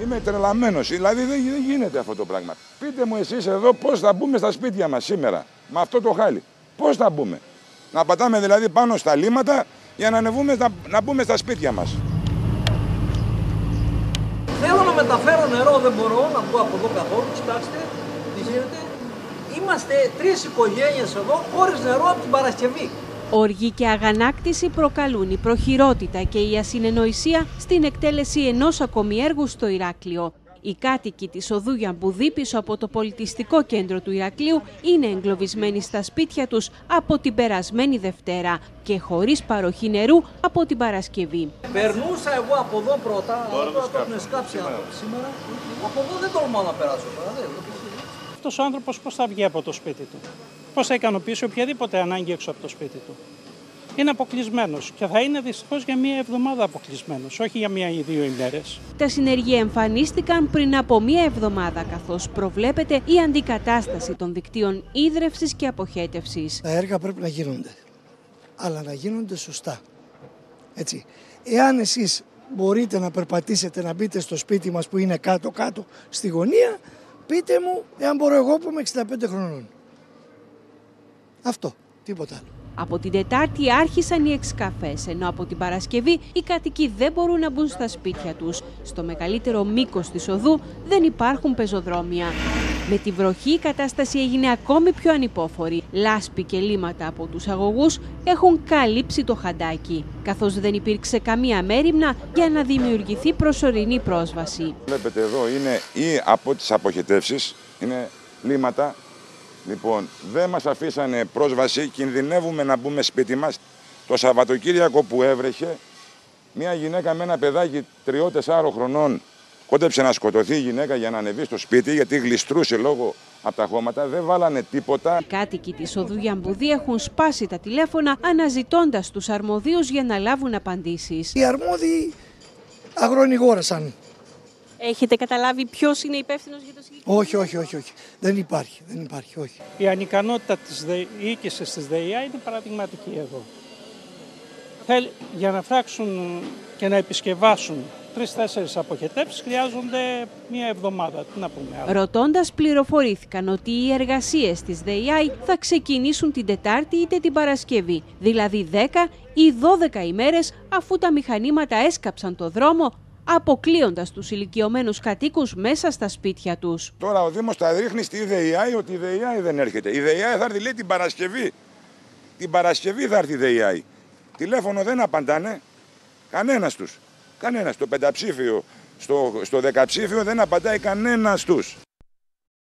Είμαι τρελαμένος. Δηλαδή δεν, δεν γίνεται αυτό το πράγμα. Πείτε μου εσείς εδώ πώς θα μπούμε στα σπίτια μας σήμερα με αυτό το χάλι. Πώς θα μπούμε. Να πατάμε δηλαδή πάνω στα λίματα για να ανεβούμε να, να μπούμε στα σπίτια μας. Θέλω να μεταφέρω νερό, δεν μπορώ να βγω από εδώ καθόλου. Κοιτάξτε, τι γίνεται. Είμαστε τρεις οικογένειες εδώ χωρίς νερό από την Παρασκευή. Οργή και αγανάκτηση προκαλούν η προχειρότητα και η ασυνεννοησία στην εκτέλεση ενός ακόμη έργου στο Ηράκλειο. Οι κάτοικοι της οδού Γιαμπουδή πίσω από το πολιτιστικό κέντρο του Ηρακλείου είναι εγκλωβισμένοι στα σπίτια τους από την περασμένη Δευτέρα και χωρίς παροχή νερού από την Παρασκευή. Περνούσα εγώ από εδώ πρώτα, αλλά τώρα το έχουν σκάψει σήμερα. Από εδώ δεν τολμάω να περάσω τώρα. δεν. αυτός ο άνθρωπος πώς θα βγει από το σπίτι του; Πώς θα ικανοποιήσει οποιαδήποτε ανάγκη έξω από το σπίτι του. Είναι αποκλεισμένος και θα είναι δυστυχώς για μία εβδομάδα αποκλεισμένος, όχι για μία ή δύο ημέρες. Τα συνεργεία εμφανίστηκαν πριν από μία εβδομάδα, καθώς προβλέπεται η αντικατάσταση των δικτύων ίδρυυσης και αποχέτευσης. Τα έργα πρέπει να γίνονται, αλλά να γίνονται σωστά. Έτσι. Εάν εσείς μπορείτε να περπατήσετε, να μπείτε στο σπίτι μας που είναι κάτω-κάτω στη γωνία, πείτε μου εάν μπορώ εγώ που είμαι 65 χρονών. Αυτό, τίποτα άλλο. Από την Τετάρτη άρχισαν οι εξκαφές, ενώ από την Παρασκευή οι κατοικοί δεν μπορούν να μπουν στα σπίτια τους. Στο μεγαλύτερο μήκος της οδού δεν υπάρχουν πεζοδρόμια. Με τη βροχή η κατάσταση έγινε ακόμη πιο ανυπόφορη. Λάσπη και λίματα από τους αγωγούς έχουν καλύψει το χαντάκι, καθώς δεν υπήρξε καμία μέρημνα για να δημιουργηθεί προσωρινή πρόσβαση. Βλέπετε εδώ είναι ή από τις αποχετεύσεις, είναι λίματα. Λοιπόν, δεν μας αφήσανε πρόσβαση, κινδυνεύουμε να μπούμε σπίτι μας. Το Σαββατοκύριακο που έβρεχε, μια γυναίκα με ένα παιδάκι 3-4 χρονών κόντεψε να σκοτωθεί η γυναίκα για να ανεβεί στο σπίτι γιατί γλιστρούσε λόγω από τα χώματα, δεν βάλανε τίποτα. Οι κάτοικοι της οδού Γιαμπουδή έχουν σπάσει τα τηλέφωνα αναζητώντας τους αρμοδίους για να λάβουν απαντήσεις. Οι αρμόδιοι αγρονηγόρασαν. Έχετε καταλάβει ποιος είναι υπεύθυνος για το συγκεκριμένο. Όχι, όχι, όχι, όχι. Δεν υπάρχει, δεν υπάρχει, όχι. Η ανικανότητα της διοίκησης της ΔΕΙΑ είναι παραδειγματική εδώ. Θέλ, για να φράξουν και να επισκευάσουν τρει-τέσσερι αποχετεύσεις χρειάζονται μία εβδομάδα. Τι να πούμε άλλο. Ρωτώντας πληροφορήθηκαν ότι οι εργασίες της ΔΕΙΑΙ θα ξεκινήσουν την Τετάρτη είτε την Παρασκευή, δηλαδή 10 ή 12 ημέρες αφού τα μηχανήματα έσκαψαν το δρόμο αποκλείοντας τους ηλικιωμένους κατοίκους μέσα στα σπίτια τους. Τώρα ο Δήμος τα ρίχνει στη ΔΕΙΑΗ ότι η ΔΕΙΑΗ δεν έρχεται. Η ΔΕΙΑΗ θα έρθει λέει την Παρασκευή. Την Παρασκευή θα έρθει η ΔΕΙΑΗ. Τηλέφωνο δεν απαντάνε. Κανένας τους. Κανένας. Στο πενταψήφιο, στο, στο δεκαψήφιο δεν απαντάει κανένας τους.